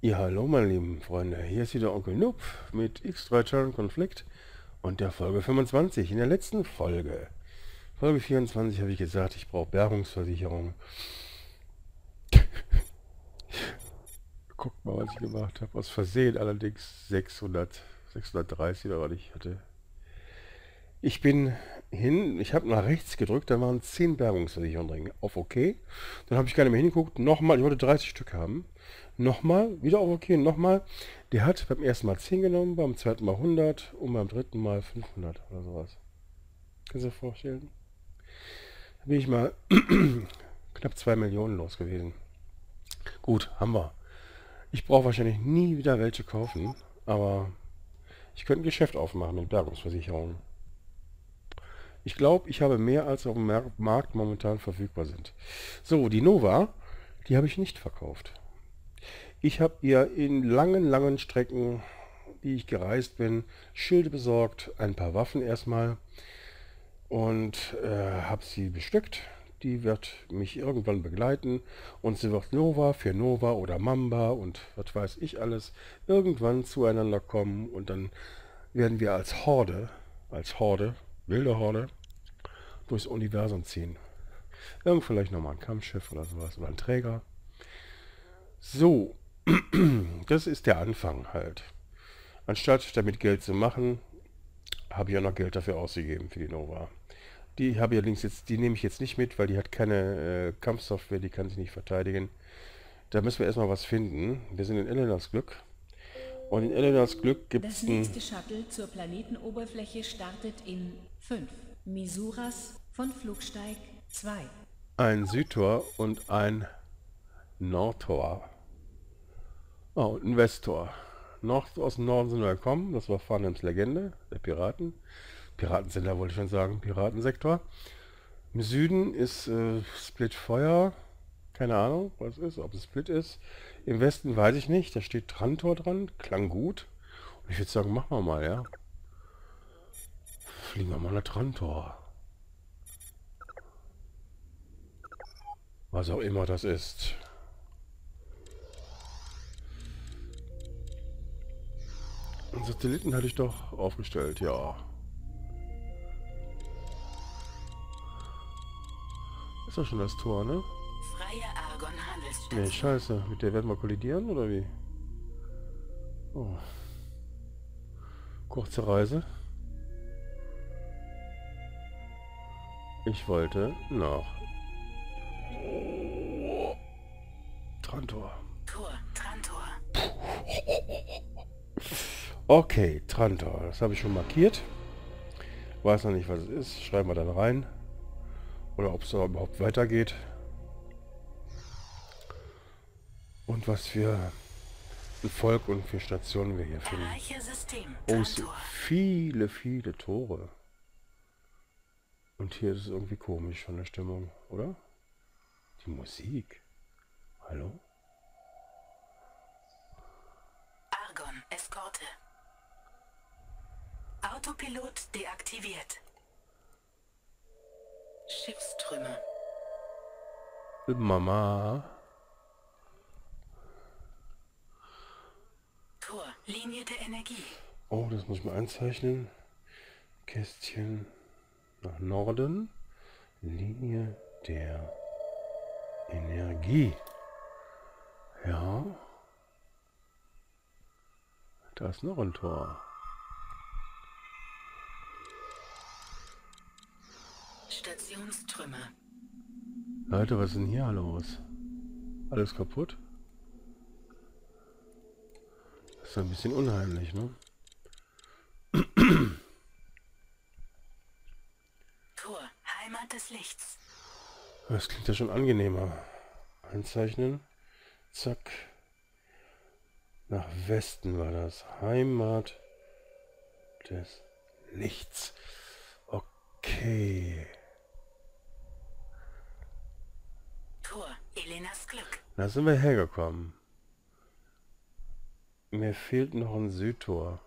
Ja, hallo meine lieben Freunde, hier ist wieder Onkel Noob mit X3 Turn Konflikt und der Folge 25. In der letzten Folge, Folge 24, habe ich gesagt, ich brauche Bergungsversicherung. Guckt mal, was ich gemacht habe. Aus Versehen allerdings 600, 630 oder was ich hatte. Ich bin hin, ich habe nach rechts gedrückt, da waren 10 Bergungsversicherungen drin. Auf OK. Dann habe ich gar nicht mehr hingeguckt. Nochmal, ich wollte 30 Stück haben. Nochmal, wieder auf OK, nochmal. Der hat beim ersten Mal 10 genommen, beim zweiten Mal 100 und beim dritten Mal 500 oder sowas. Kannst du dir vorstellen? Da bin ich mal knapp 2 Millionen los gewesen. Gut, haben wir. Ich brauche wahrscheinlich nie wieder welche kaufen, aber ich könnte ein Geschäft aufmachen mit Bergungsversicherungen. Ich glaube, ich habe mehr als auf dem Markt momentan verfügbar sind. So, die Nova, die habe ich nicht verkauft. Ich habe ihr in langen, langen Strecken, die ich gereist bin, Schilde besorgt, ein paar Waffen erstmal und äh, habe sie bestückt. Die wird mich irgendwann begleiten und sie wird Nova für Nova oder Mamba und was weiß ich alles irgendwann zueinander kommen und dann werden wir als Horde, als Horde, wilde Horde, durchs Universum ziehen. Irgend vielleicht nochmal ein Kampfschiff oder sowas oder ein Träger. So, das ist der Anfang halt. Anstatt damit Geld zu machen, habe ich ja noch Geld dafür ausgegeben für die Nova. Die habe ich allerdings jetzt, die nehme ich jetzt nicht mit, weil die hat keine äh, Kampfsoftware, die kann sich nicht verteidigen. Da müssen wir erstmal was finden. Wir sind in Elenas Glück. Und in Elenas Glück gibt es Das nächste Shuttle zur Planetenoberfläche startet in 5. Misuras von Flugsteig 2. ein Südtor und ein Nordtor. Und ein Westtor. Nord, aus dem Norden sind wir gekommen. Das war Farnhams Legende, der Piraten. Piratensender wollte ich schon sagen, Piratensektor. Im Süden ist äh, Split Feuer. Keine Ahnung, was ist, ob es Split ist. Im Westen weiß ich nicht. Da steht Trantor dran. Klang gut. Und ich würde sagen, machen wir mal, ja. Fliegen wir mal nach Trantor. Was auch immer das ist. Satelliten hatte ich doch aufgestellt, ja. Ist doch schon das Tor, ne? Freie Argon Handelsstation. Nee, scheiße. Mit der werden wir kollidieren, oder wie? Oh. Kurze Reise. Ich wollte nach Trantor. Tor, Trantor. Okay, Trantor. Das habe ich schon markiert. Weiß noch nicht, was es ist. Schreiben wir dann rein. Oder ob es da überhaupt weitergeht. Und was für ein Volk und für Stationen wir hier finden. Oh, viele, viele Tore. Und hier ist es irgendwie komisch von der Stimmung, oder? Die Musik. Hallo? Argon, Eskorte. Autopilot deaktiviert. Schiffstrümmer. Mama. Tor, Linie der Energie. Oh, das muss ich mal einzeichnen. Kästchen nach Norden. Linie der Energie. Ja. Da ist noch ein Tor. Stationstrümmer. Leute, was ist denn hier los? Alles kaputt? Das ist ein bisschen unheimlich, ne? Tor, Heimat des Lichts. Das klingt ja schon angenehmer. Einzeichnen. Zack. Nach Westen war das. Heimat des Lichts. Okay. Tor, Elenas Glück. Da sind wir hergekommen. Mir fehlt noch ein Südtor,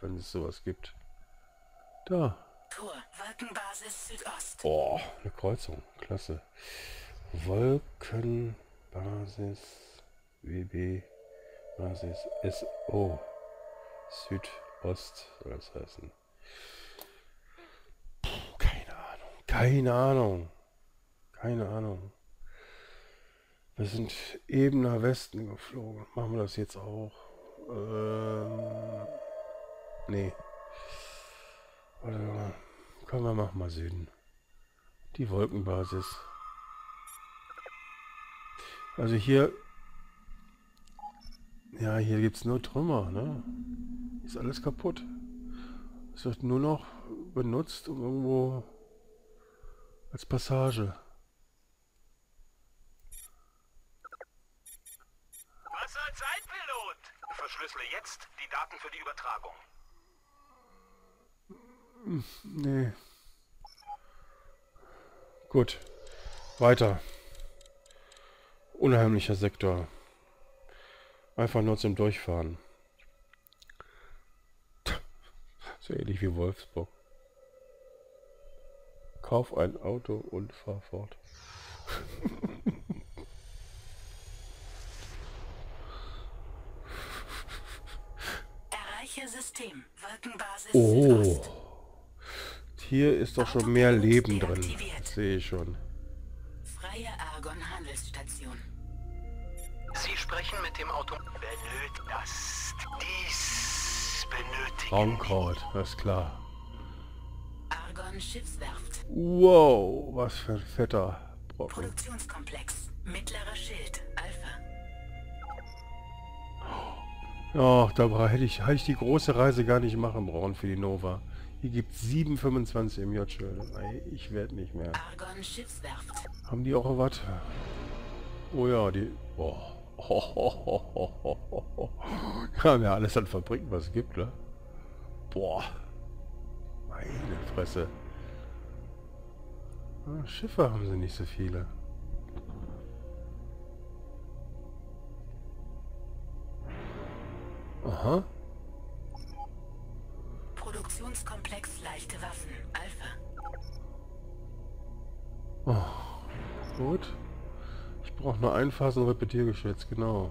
wenn es sowas gibt. Da. Tor, Wolkenbasis Südost. Oh, eine Kreuzung. Klasse. Wolkenbasis WB Basis SO. Südost soll das heißen. Keine Ahnung. Keine Ahnung. Keine Ahnung. Wir sind eben nach Westen geflogen. Machen wir das jetzt auch? Ähm, nee. Warte mal. Können wir machen mal Süden. Die Wolkenbasis. Also hier... Ja, hier gibt es nur Trümmer, ne? Ist alles kaputt. Es wird nur noch benutzt, um irgendwo als Passage. Was soll sein, Verschlüssele jetzt die Daten für die Übertragung. Nee. Gut. Weiter. Unheimlicher Sektor. Einfach nur zum Durchfahren. So ähnlich wie Wolfsburg. Kauf ein Auto und fahr fort. Erreiche System. Wolkenbasis Oh. Südost. Hier ist doch schon mehr Leben drin. Sehe ich schon. Freie Argon Handelsstation. Sie sprechen mit dem Auto. Benötigt das. Dies benötigt. Braunkraut, das ist klar. Argon Schiffswerft. Wow, was für ein fetter Brocken. Produktionskomplex. Mittlerer Schild. Alpha. Ach, da hätte ich, hätte ich die große Reise gar nicht machen brauchen für die Nova. Hier gibt es 7,25 im J-Schild. Ich werde nicht mehr. Haben die auch was? Oh ja, die... Oh. Haben ja alles an Fabriken, was es gibt, ne? Boah. Meine Fresse. Ah, Schiffe haben sie nicht so viele. Aha. Produktionskomplex leichte Waffen. Alpha. Gut. Ich brauche nur ein Phasenrepetiergeschütz, genau.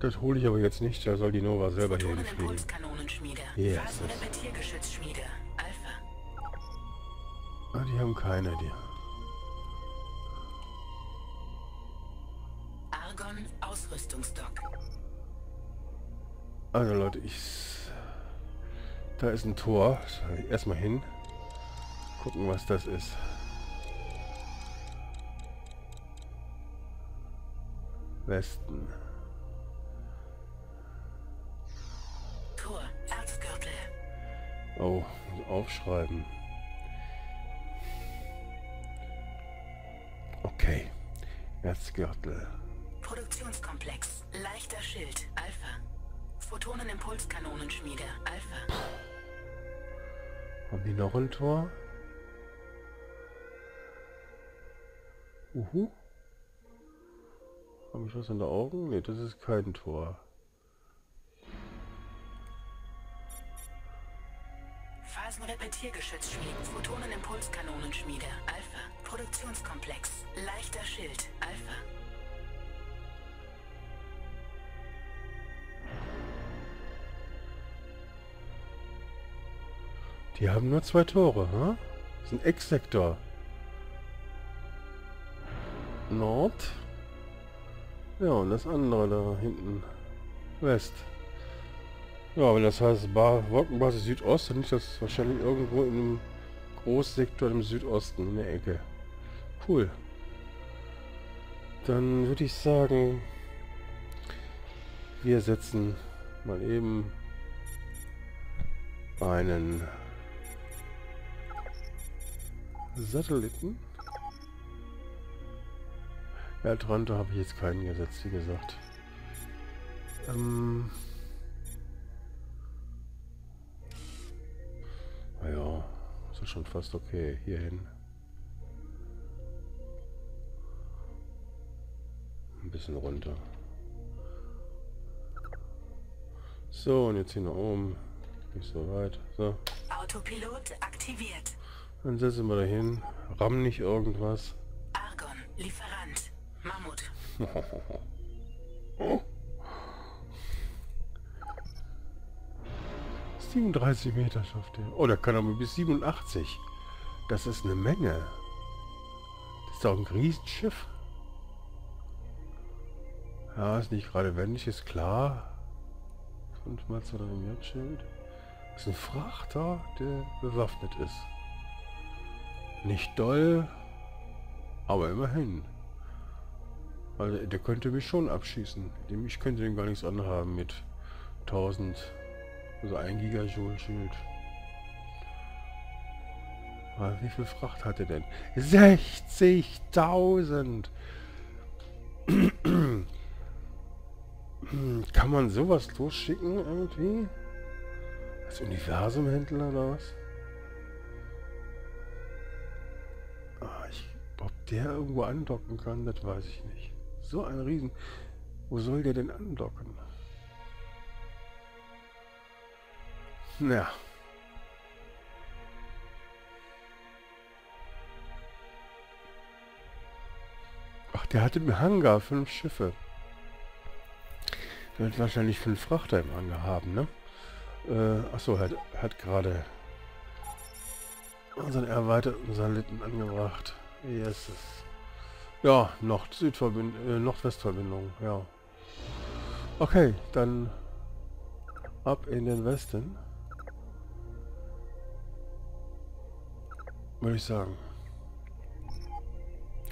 Das hole ich aber jetzt nicht, da soll die Nova selber hier. Photonimpulskanonenschmiede. Yes. Alpha. Ah, die haben keine, die. Argon Ausrüstungsdock. Also Leute, ich... Da ist ein Tor. Erstmal hin. Gucken, was das ist. Westen. Tor. Erzgürtel. Oh, aufschreiben. Okay. Erzgürtel. Produktionskomplex. Leichter Schild. Alpha. Photonimpulskanonenschmiede. Alpha. Haben die noch ein Tor? Uhu. Habe ich was in den Augen? Ne, das ist kein Tor. Phasenrepetiergeschützschmiede. Photonimpulskanonenschmiede. Alpha. Produktionskomplex. Leichter Schild. Alpha. Die haben nur zwei Tore, hm? Das ist ein Ex-Sektor. Nord. Ja, und das andere da hinten. West. Ja, wenn das heißt Bar Wolkenbasis Südost, dann ist das wahrscheinlich irgendwo in einem Großsektor im Südosten in der Ecke. Cool. Dann würde ich sagen, wir setzen mal eben einen Satelliten. Ja, Toronto habe ich jetzt keinen gesetzt, wie gesagt. Ähm. Naja, ist ja schon fast okay. Hierhin. Ein bisschen runter. So, und jetzt hier nach oben. Nicht so weit. So. Autopilot aktiviert. Dann setzen wir da hin. Ramm nicht irgendwas. Argon, Lieferant. Mammut. oh. 37 Meter schafft er. Oh, der kann aber bis 87. Das ist eine Menge. Das ist doch ein Riesenschiff. Ja, ist nicht gerade wendig, ist klar. 5 mal 2 im Das Ist ein Frachter, der bewaffnet ist. Nicht doll, aber immerhin. Also der könnte mich schon abschießen. Ich könnte dem gar nichts anhaben mit 1000, also 1 Gigajoule Schild. Aber wie viel Fracht hat er denn? 60.000! Kann man sowas losschicken irgendwie? Als Universumhändler oder was? Ah, ich, ob der irgendwo andocken kann, das weiß ich nicht. So ein Riesen. Wo soll der denn andocken? Ja. Ach, der hatte im Hangar fünf Schiffe. Der wird wahrscheinlich fünf Frachter im Hangar haben, ne? Äh, achso, hat, hat gerade unseren erweiterten Satelliten angebracht. Yes. Ja, Nord-Südverbindung, äh, Nordwestverbindung, ja. Okay, dann ab in den Westen. Würde ich sagen.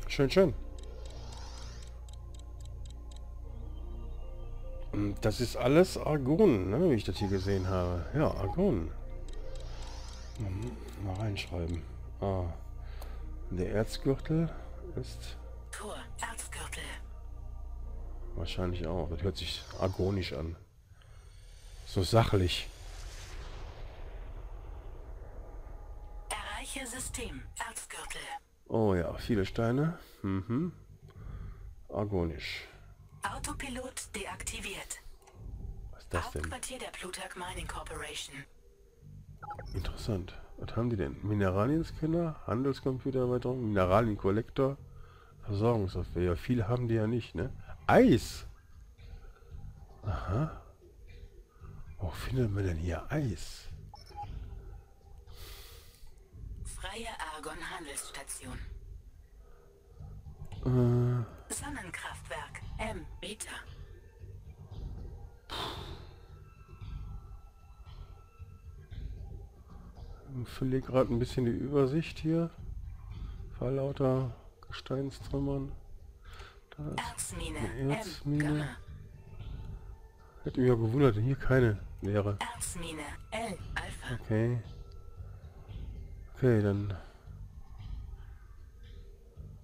Schön, schön. Das ist alles Argon, ne, wie ich das hier gesehen habe. Ja, Argon. Mal reinschreiben. Ah. Der Erzgürtel ist... Tor, Erzgürtel. Wahrscheinlich auch. Das hört sich argonisch an. So sachlich. Erreiche System, Erzgürtel. Oh ja, viele Steine. Mhm. Argonisch. Autopilot deaktiviert. Was ist das denn? Hauptquartier der Plutarch Mining Corporation. Interessant. Was haben die denn? Mineralienscanner, Handelscomputererweiterung, Mineralienkollektor, Versorgungssoftware. Ja, viel haben die ja nicht, ne? Eis! Aha. Wo findet man denn hier Eis? Freie Argon Handelsstation. Äh, Sonnenkraftwerk M Beta. ich verliere gerade ein bisschen die Übersicht hier. Vor lauter Gesteinstrümmern. Da ist Erzmine eine Erzmine. Hätte mich ja gewundert, wenn hier keine wäre. Okay. Okay, dann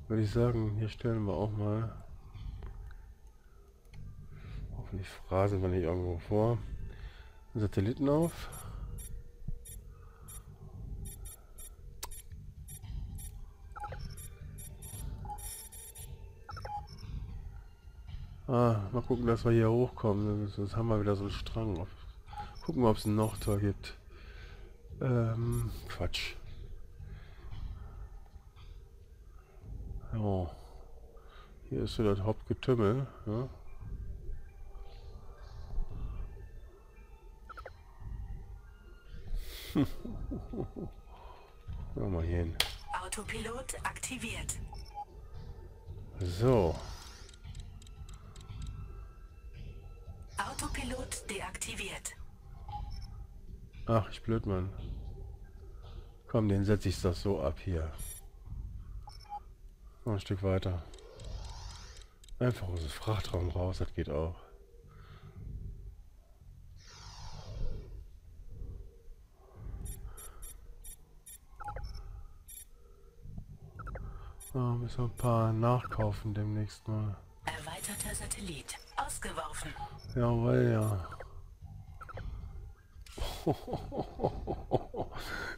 würde ich sagen, hier stellen wir auch mal. Hoffentlich phrasen wir nicht irgendwo vor. Satelliten auf. Ah, mal gucken, dass wir hier hochkommen. Sonst haben wir wieder so einen Strang. Auf. Gucken wir, ob es ein Nordtor gibt. Ähm, Quatsch. Ja. Hier ist so das Hauptgetümmel. Ja. Mal hier hin. Autopilot aktiviert. So. Autopilot deaktiviert. Ach, ich blöd, Mann. Komm, den setze ich das so ab hier. Noch ein Stück weiter. Einfach aus dem Frachtraum raus, das geht auch. Ah, müssen wir ein paar nachkaufen demnächst mal. Erweiterter Satellit. Ausgeworfen. Jawohl, ja.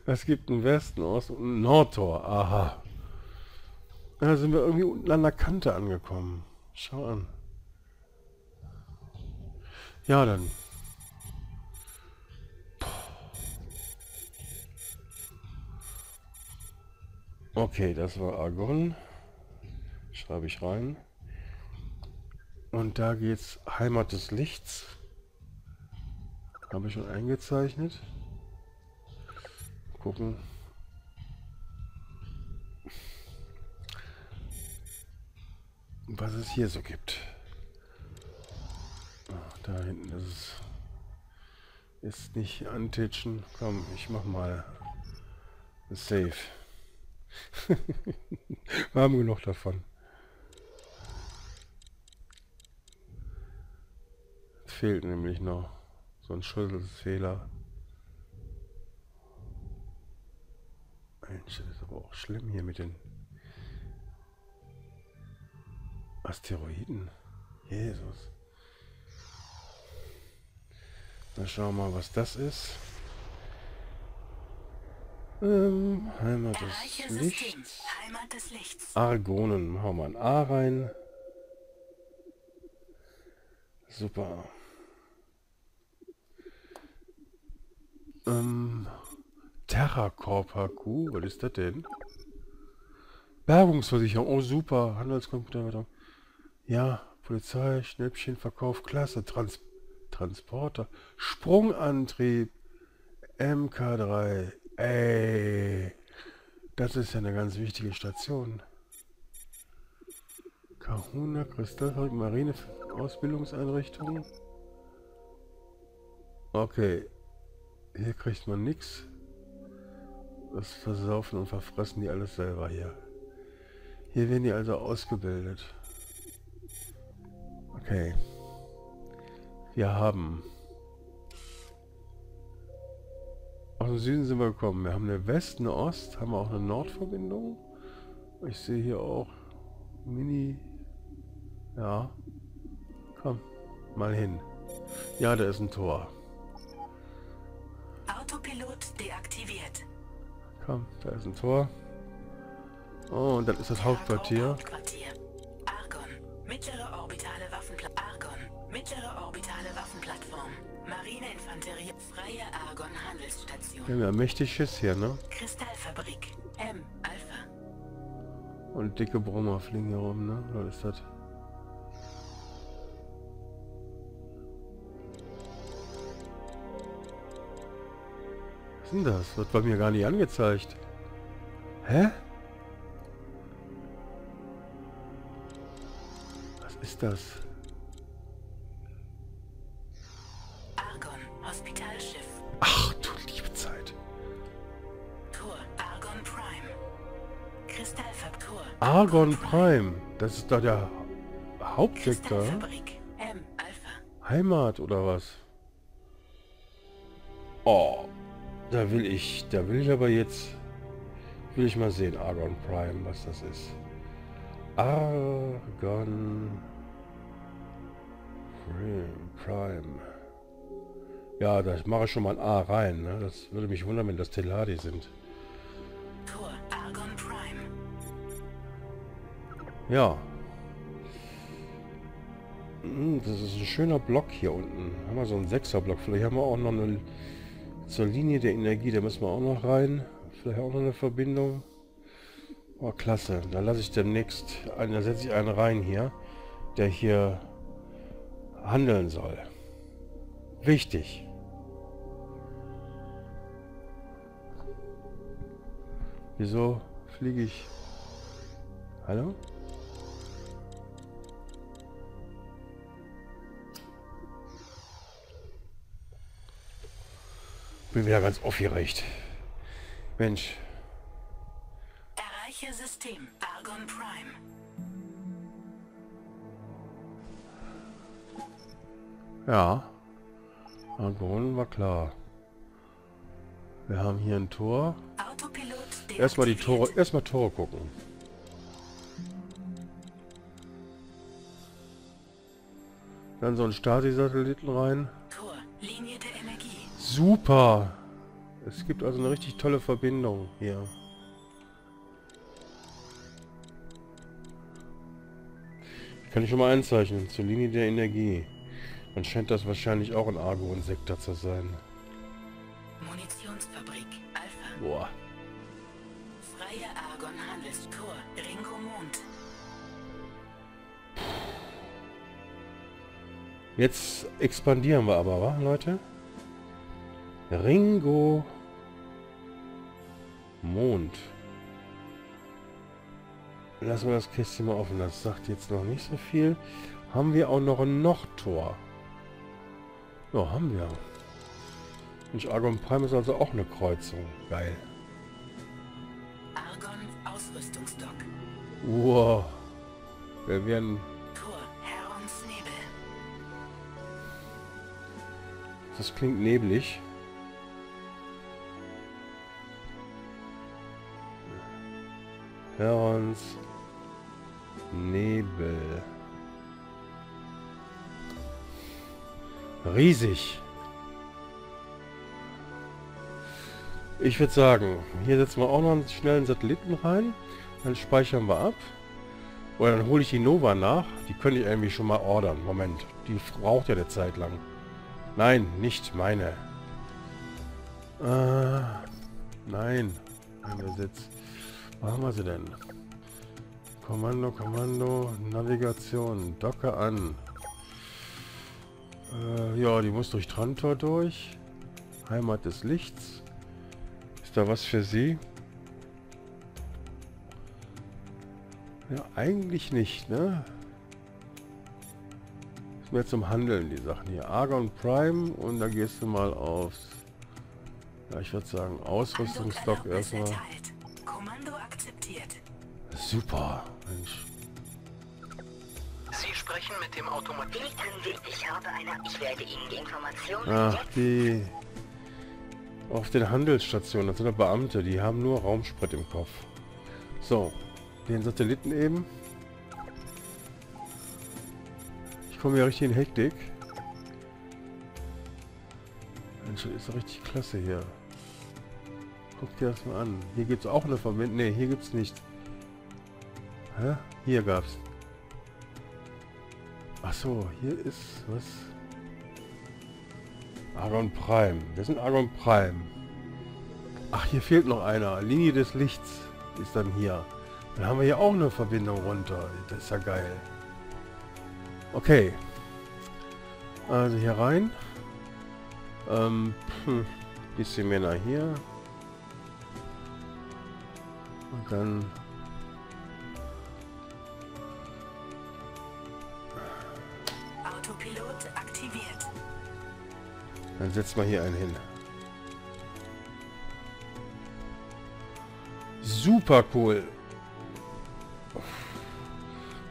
Es gibt einen Westen aus und einen Nordtor. Aha. Da sind wir irgendwie unten an der Kante angekommen. Schau an. Ja, dann. Okay, das war Argon. Schreibe ich rein. Und da geht's Heimat des Lichts. Habe ich schon eingezeichnet. Gucken. Was es hier so gibt. Ach, da hinten ist es. Ist nicht antitschen. Komm, ich mach mal Safe. Wir haben genug davon. Fehlt nämlich noch so ein Schlüsselfehler. Mensch, das ist aber auch schlimm hier mit den Asteroiden. Jesus. Dann schauen wir mal, was das ist. Ähm, Heimat des Lichts. Heimat des Lichts. Argonen. Machen wir ein A rein. Super. Ähm, Terracorp Q, was ist das denn? Bergungsversicherung, oh super, Handelscomputer, ja, Polizei, Schnäppchen, Verkauf, Klasse, Trans Transporter, Sprungantrieb, MK3, ey, das ist ja eine ganz wichtige Station. Kahuna, Kristallfabrik, Marine, Ausbildungseinrichtung. Okay, hier kriegt man nichts. Das versaufen und verfressen die alles selber hier. Hier werden die also ausgebildet. Okay. Wir haben... Aus dem Süden sind wir gekommen. Wir haben eine West, eine Ost, haben wir auch eine Nordverbindung. Ich sehe hier auch Mini... Ja. Komm, mal hin. Ja, da ist ein Tor. Autopilot deaktiviert. Komm, da ist ein Tor. Oh, und dann ist das Hauptquartier. Hauptquartier. Argon. Mittlere orbitale Waffenplattform. Argon. Mittlere orbitale Waffenplattform. Marineinfanterie. Freie Argon Handelsstation. Wir haben ja mächtig Schiss hier, ne? Kristallfabrik. M. Alpha. Und dicke Brummer fliegen hier rum, ne? Was ist das? Ist denn das? Wird bei mir gar nicht angezeigt. Hä? Was ist das? Argon. Hospitalschiff. Ach du liebe Zeit. Tor. Argon Prime. Kristallfabrik. Tor. Argon Prime. Das ist da der Hauptsektor. Kristallfabrik. M. Alpha. Heimat oder was? Oh, da will ich, da will ich aber jetzt, will ich mal sehen, Argon Prime, was das ist. Argon Prime. Ja, da mache ich schon mal ein A rein. Ne? Das würde mich wundern, wenn das Teladi sind. Tor. Argon Prime. Ja. Hm, Das ist ein schöner Block hier unten. Haben wir so einen Sechser-Block. Vielleicht haben wir auch noch zur Linie der Energie. Da müssen wir auch noch rein. Vielleicht auch noch eine Verbindung. Oh, klasse. Dann lasse ich demnächst einen, da setze ich einen rein hier, der hier handeln soll. Wichtig. Wieso fliege ich? Hallo? Bin wieder ganz aufgeregt. Mensch, Erreiche System. Argon Prime. ja. Argon war klar. Wir haben hier ein Tor. Erstmal die. Tore, erstmal Tore gucken. Dann so ein Stasi-Satelliten rein. Super! Es gibt also eine richtig tolle Verbindung hier. Kann ich schon mal einzeichnen zur Linie der Energie. Dann scheint das wahrscheinlich auch ein Argon-Sektor zu sein. Munitionsfabrik. Alpha. Boah. Freie Argon Handelstor. Ringo Mond. Jetzt expandieren wir aber, wa, Leute? Ringo Mond. Lassen wir das Kästchen mal offen. Das sagt jetzt noch nicht so viel. Haben wir auch noch ein Nordtor? Ja, haben wir. Und Argon Prime ist also auch eine Kreuzung. Geil. Argon Ausrüstungsdock. Wow. Wir werden... Tor. Das klingt neblig. Herons Nebel. Riesig. Ich würde sagen, hier setzen wir auch noch einen schnellen Satelliten rein. Dann speichern wir ab. Oder dann hole ich die Nova nach. Die könnte ich irgendwie schon mal ordern. Moment. Die braucht ja eine Zeit lang. Nein, nicht meine. Äh, nein. Eingesetzt. Wo haben wir sie denn? Kommando, Kommando, Navigation, Docke an. Äh, ja, die muss durch Trantor durch. Heimat des Lichts. Ist da was für sie? Ja, eigentlich nicht, ne? Ist mehr zum Handeln, die Sachen hier. Argon Prime und da gehst du mal aufs... Ja, ich würde sagen, Ausrüstungsstock Erlaubnis erstmal. Kommando. Super, Mensch. Sie sprechen mit dem Automat... Ich habe eine... Ich werde Ihnen die Informationen Ach, die... Auf den Handelsstationen, das sind ja Beamte, die haben nur Raumsprit im Kopf. So, den Satelliten eben. Ich komme ja richtig in Hektik. Mensch, das ist doch richtig klasse hier. Guck dir das mal an. Hier gibt es auch eine Verbindung. Ne, hier gibt es nicht. Hä? Hier gab's. Ach so, hier ist was? Argon Prime. Wir sind Argon Prime. Ach, hier fehlt noch einer. Linie des Lichts ist dann hier. Dann haben wir hier auch eine Verbindung runter. Das ist ja geil. Okay. Also hier rein. Ähm, hm, bisschen mehr nach hier. Und dann... Dann setzen wir hier einen hin. Super cool.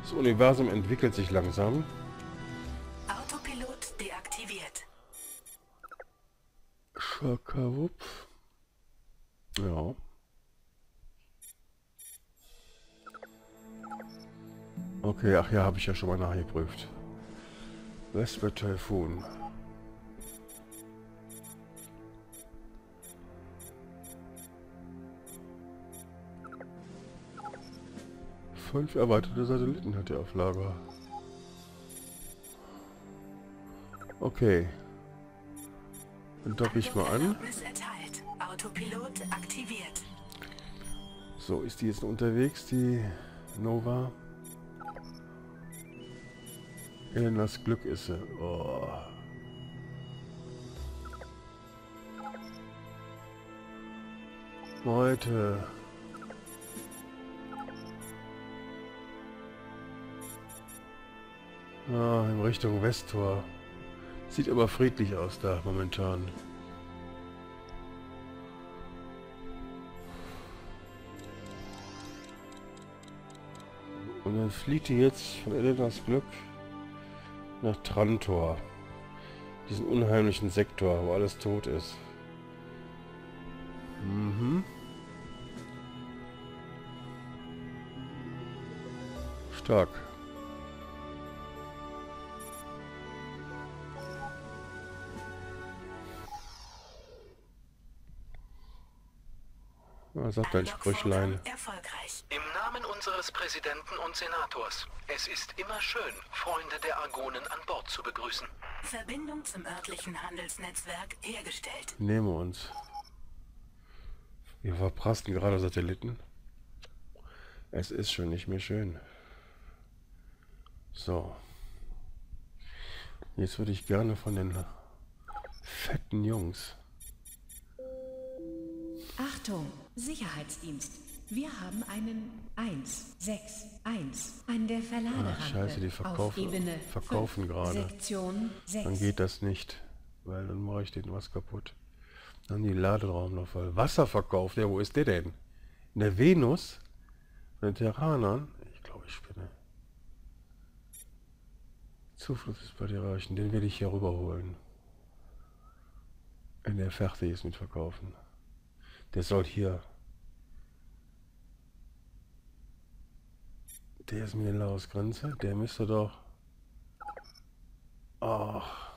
Das Universum entwickelt sich langsam. Autopilot deaktiviert. Schakawupp. Ja. Okay, ach ja, habe ich ja schon mal nachgeprüft. Westward Typhoon. Fünf erweiterte Satelliten hat er auf Lager. Okay. Dann docke ich mal an. So, ist die jetzt unterwegs, die Nova? Elenas Glück ist sie. Oh. Leute. Ah, in Richtung Westtor. Sieht aber friedlich aus da momentan. Und dann fliegt die jetzt von Elenas Glück nach Trantor. Diesen unheimlichen Sektor, wo alles tot ist. Mhm. Stark. Was sagt dein Sprüchlein? Erfolgreich. Im Namen unseres Präsidenten und Senators. Es ist immer schön, Freunde der Argonen an Bord zu begrüßen. Verbindung zum örtlichen Handelsnetzwerk hergestellt. Nehmen wir uns. Wir verprasten gerade Satelliten. Es ist schon nicht mehr schön. So. Jetzt würde ich gerne von den fetten Jungs. Achtung, Sicherheitsdienst. Wir haben einen 161 an der Verladerampe. Ah, scheiße, die auf verkaufen- Ebene verkaufen gerade. Sektion 6. Dann geht das nicht, weil dann mache ich den was kaputt. Dann die Laderaum noch voll. Wasser verkauft, ja, wo ist der denn? In der Venus? Bei den Terranern? Ich glaube, ich spinne. Zufluss ist bei dir reichen. Den will ich hier rüberholen. Wenn der fertig ist mit Verkaufen. Der soll hier. Der ist mir in Lausgrenze. Der müsste doch. Ach,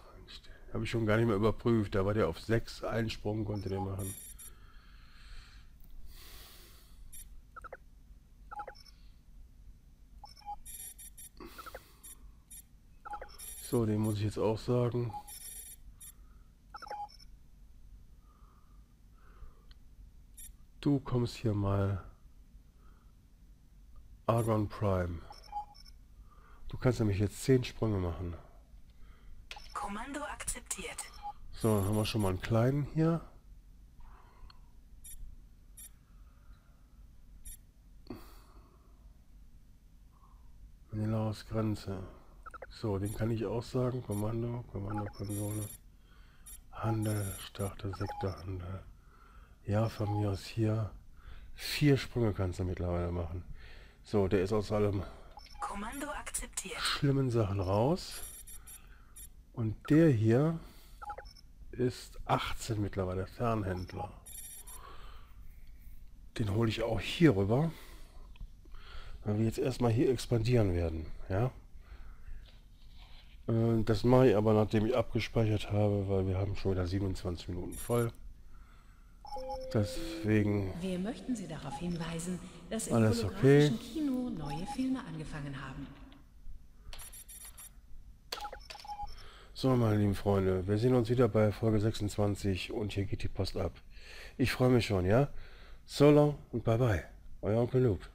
habe ich schon gar nicht mehr überprüft. Da war der auf 6 Einsprung, konnte der machen. So, den muss ich jetzt auch sagen. Du kommst hier mal. Argon Prime. Du kannst nämlich jetzt 10 Sprünge machen. Kommando akzeptiert. So, dann haben wir schon mal einen kleinen hier. Vanilla aus Grenze. So, den kann ich auch sagen. Kommando, Kommando-Konsole. Handel, Starter, Sektorhandel. Ja, von mir aus hier. Vier Sprünge kannst du mittlerweile machen. So, der ist aus allem Kommando akzeptiert. schlimmen Sachen raus. Und der hier ist 18 mittlerweile, Fernhändler. Den hole ich auch hier rüber. Weil wir jetzt erstmal hier expandieren werden. Ja. Äh, Das mache ich aber nachdem ich abgespeichert habe, weil wir haben schon wieder 27 Minuten voll. Deswegen Wir möchten Sie darauf hinweisen, dass im Alles holographischen Kino neue Filme angefangen haben. So, meine lieben Freunde, wir sehen uns wieder bei Folge 26 und hier geht die Post ab. Ich freue mich schon, ja? So long und bye bye. Euer Onkel Luke.